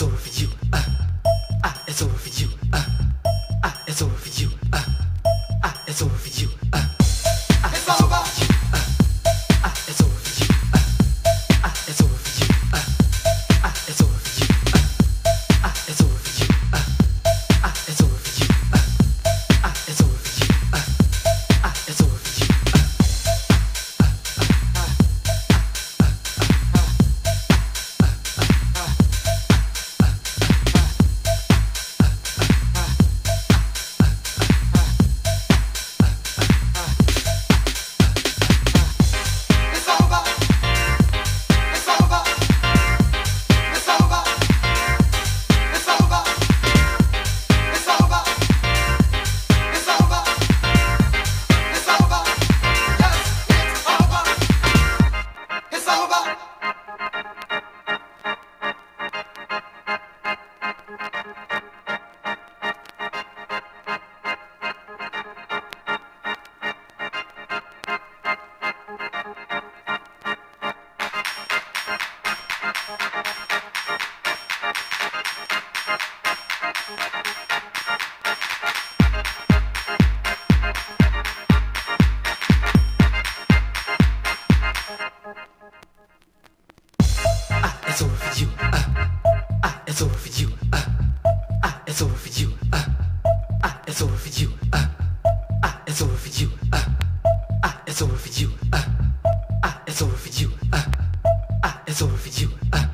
it's over for you. Uh, ah, it's over for you. Uh, ah, it's over for you. Uh, ah, it's over for you. Uh, ah, it's over. It's over for you. Uh, I It's over for you. Uh, uh I is over for you. Uh, uh I is over for you. Uh, I is over for you. Uh, I is over for you. Uh,